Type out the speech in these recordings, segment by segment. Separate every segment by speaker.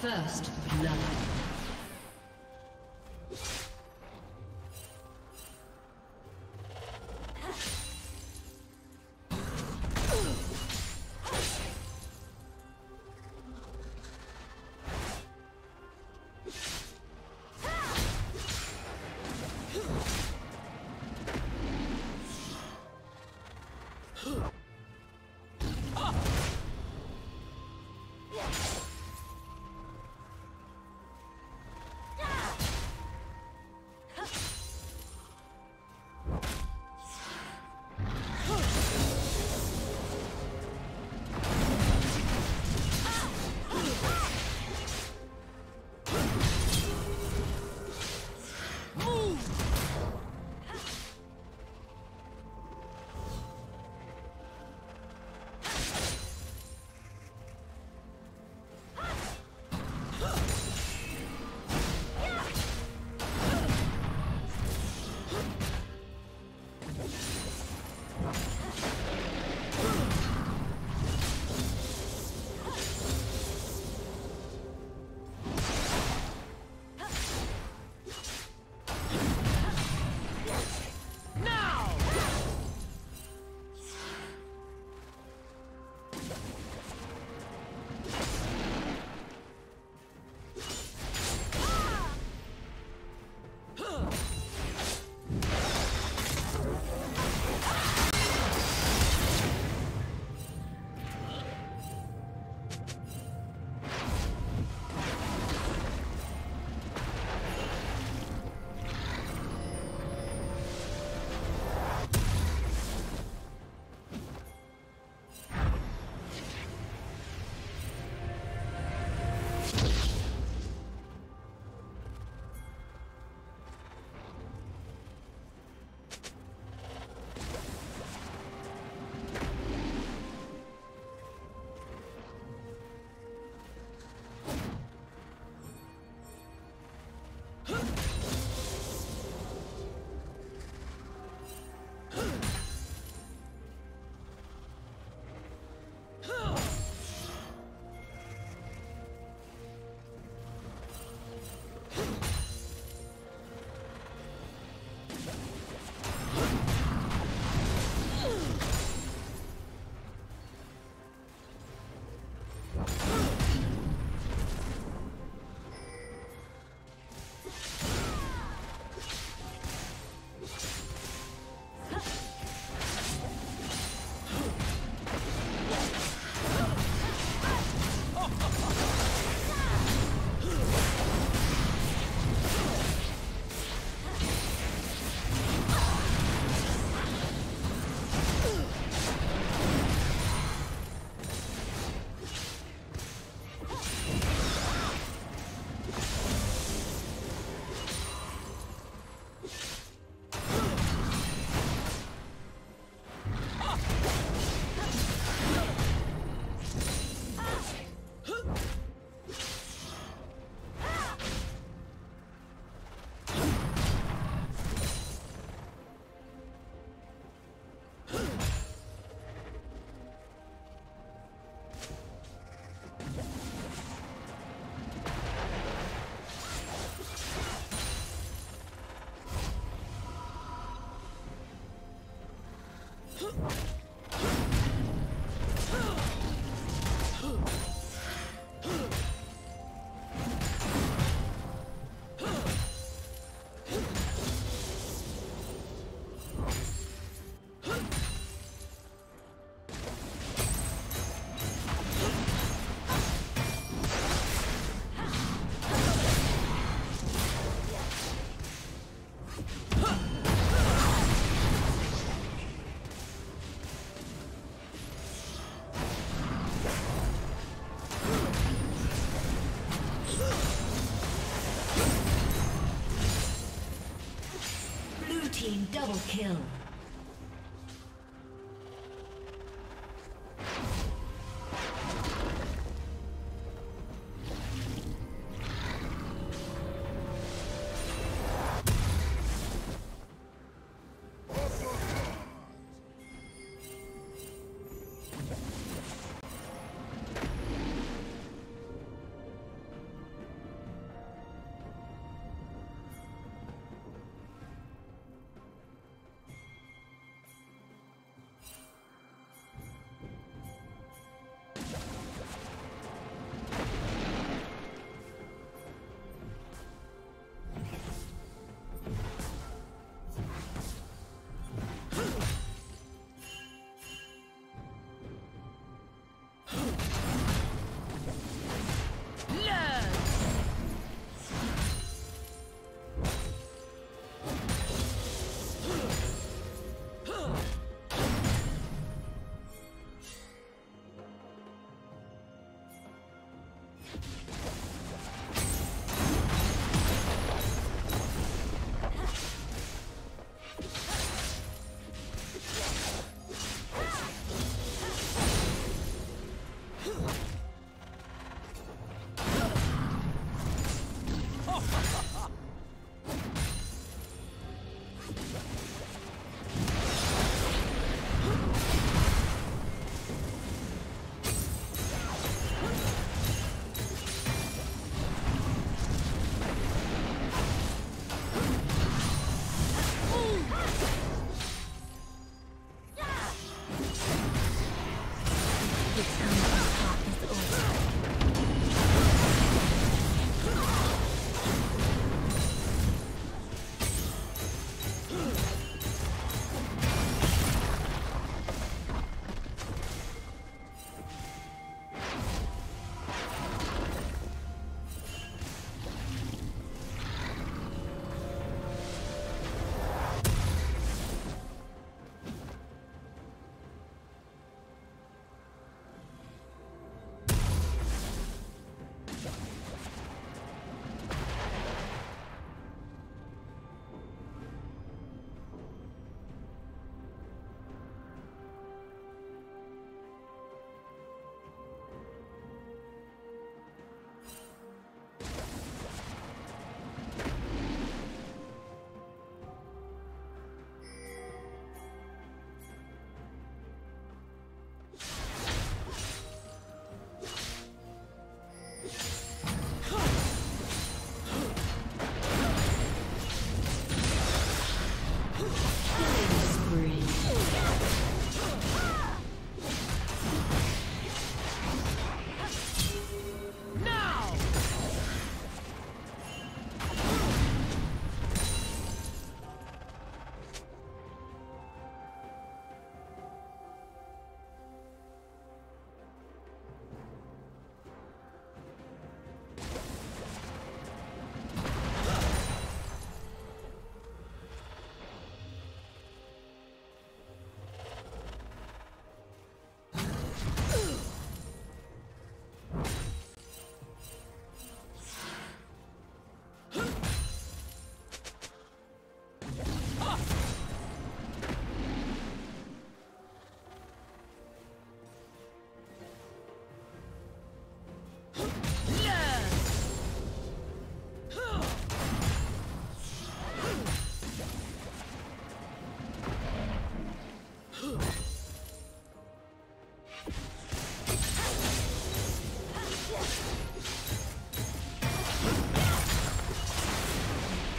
Speaker 1: First blood. Double kill.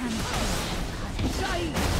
Speaker 1: Campaign.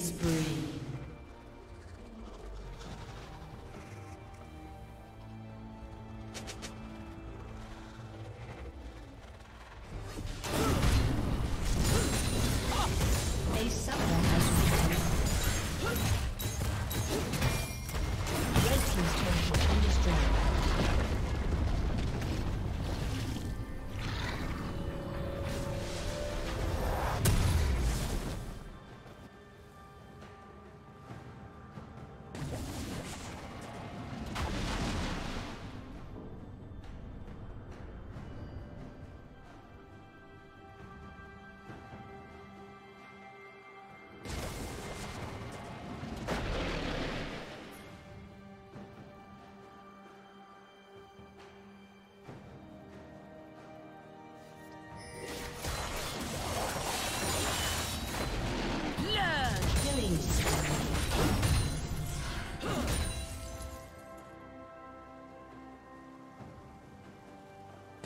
Speaker 1: killing spree.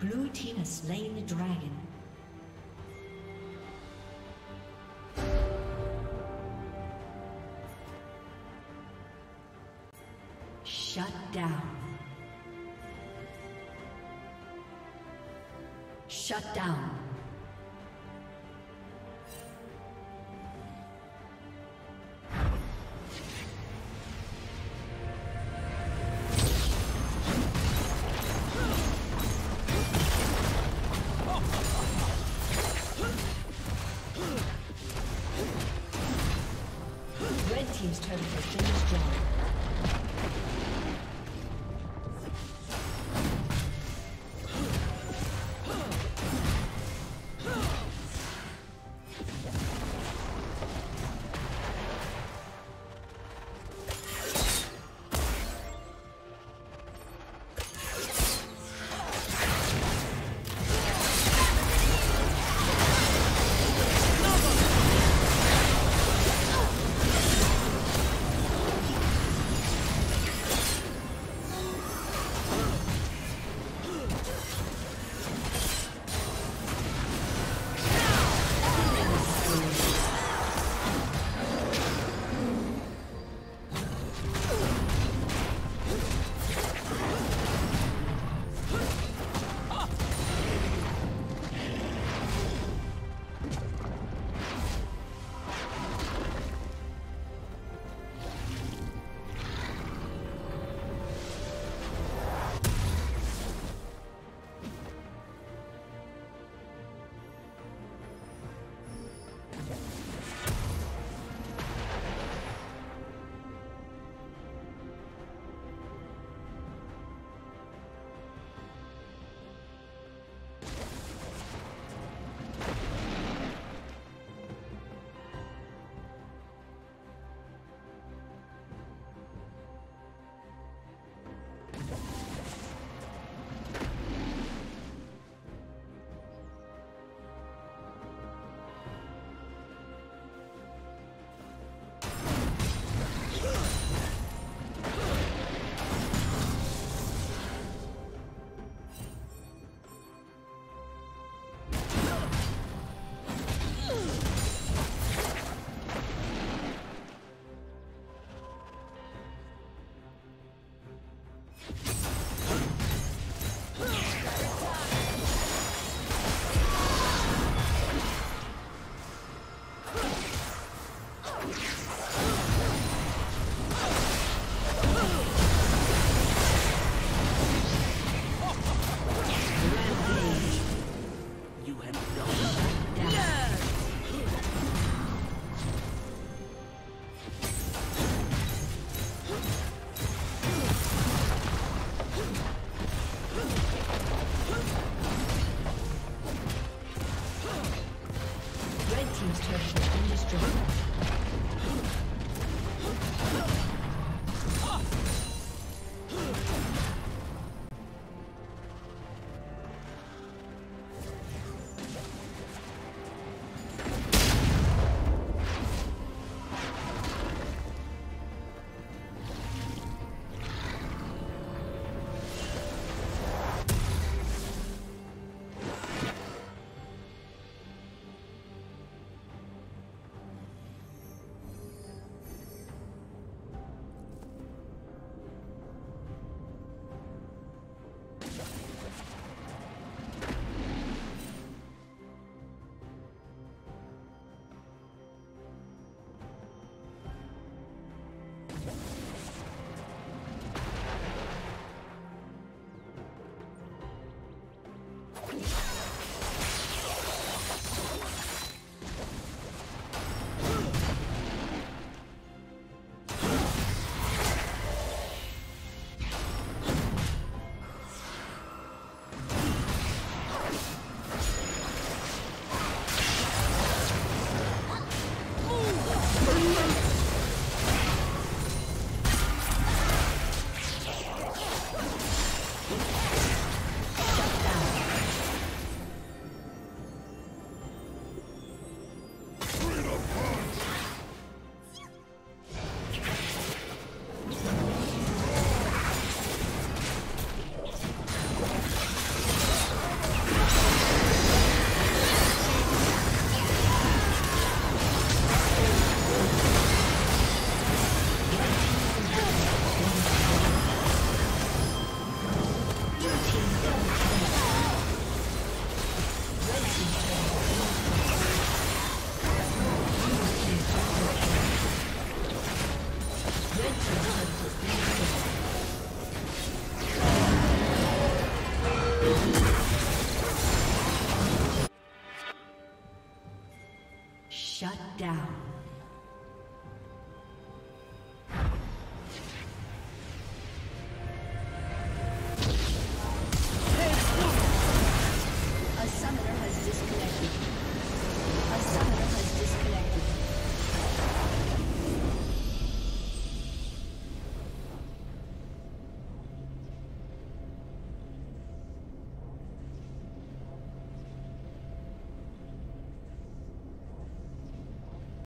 Speaker 2: Blue team
Speaker 1: has slain the dragon. Shut down. Shut down.